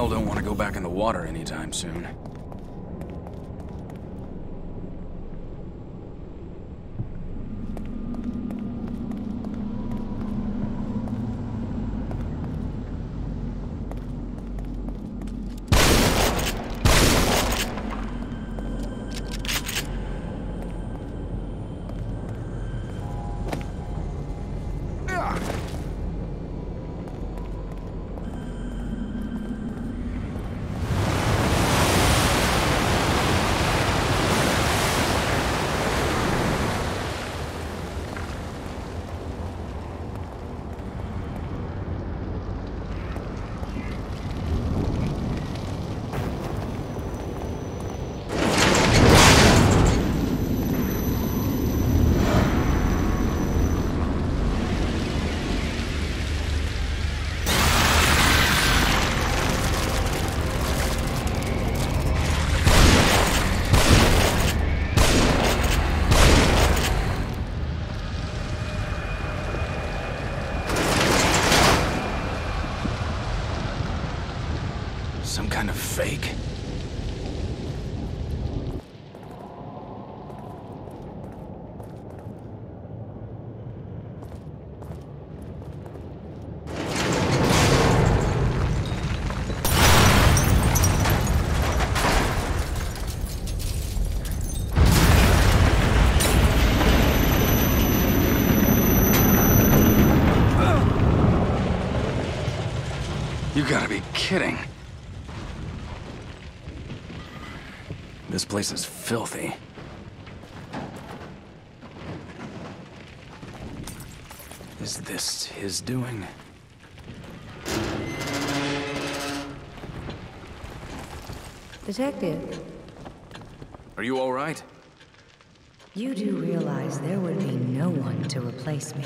hell don't want to go back in the water anytime soon. Some kind of fake? You gotta be kidding. This place is filthy. Is this his doing? Detective, Are you all right? you do realize there would be no one to replace me.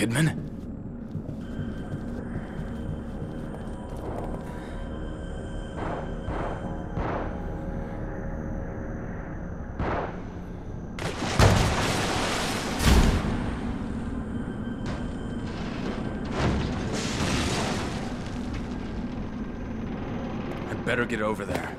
Kidman? I better get over there.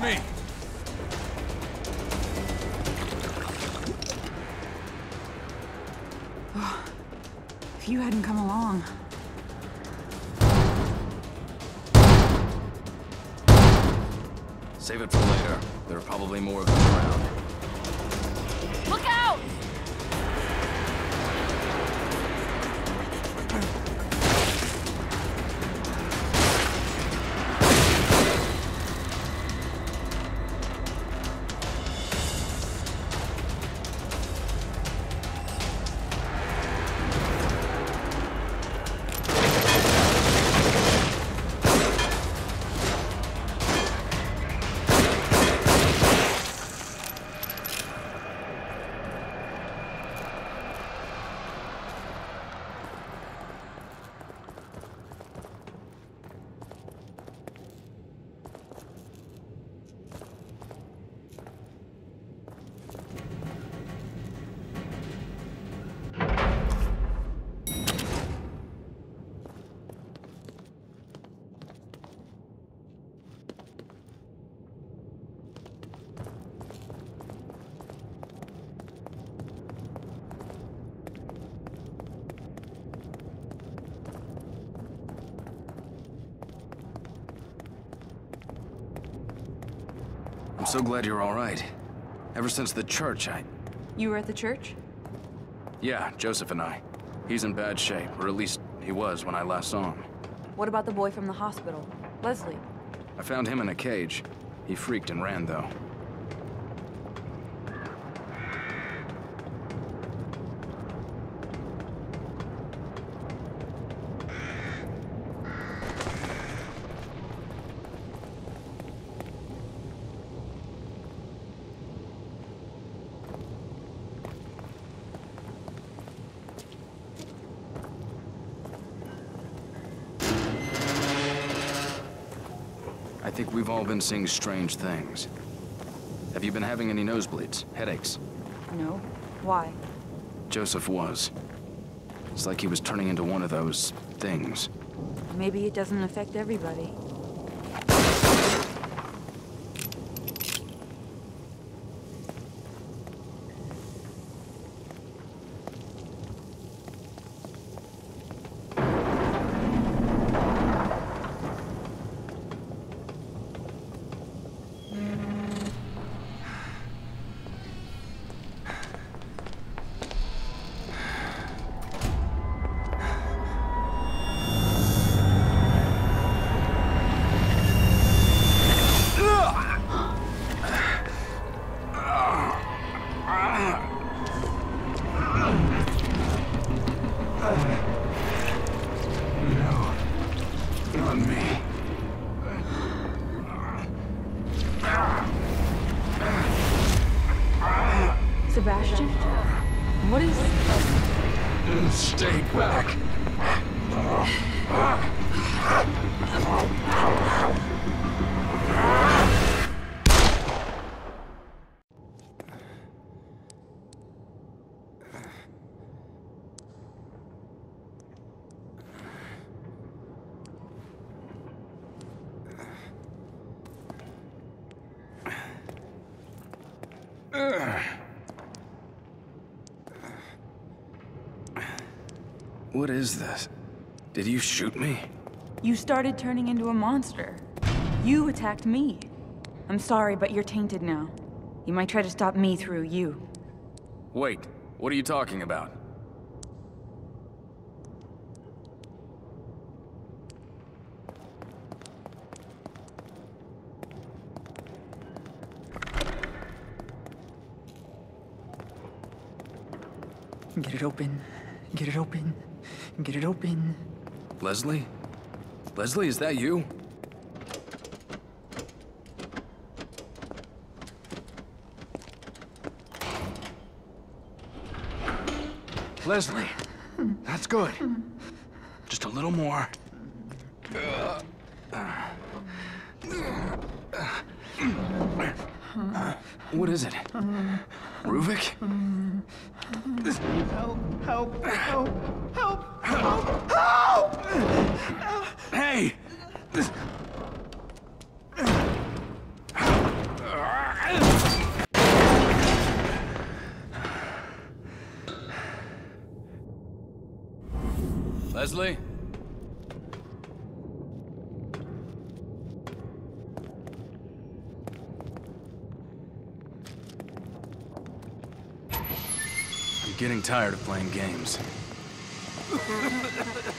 Me. Oh, if you hadn't come along. Save it for later. There are probably more of them around. So glad you're all right. Ever since the church, I... You were at the church? Yeah, Joseph and I. He's in bad shape, or at least he was when I last saw him. What about the boy from the hospital? Leslie? I found him in a cage. He freaked and ran, though. Think we've all been seeing strange things. Have you been having any nosebleeds, headaches? No. Why? Joseph was. It's like he was turning into one of those things. Maybe it doesn't affect everybody. What is this? Did you shoot me? You started turning into a monster. You attacked me. I'm sorry, but you're tainted now. You might try to stop me through you. Wait, what are you talking about? Get it open. Get it open. Get it open. Leslie? Leslie, is that you? Leslie, that's good. Just a little more. What is it? Ruvik? Help, help, help, help, help! help! Hey! Leslie? I'm getting tired of playing games.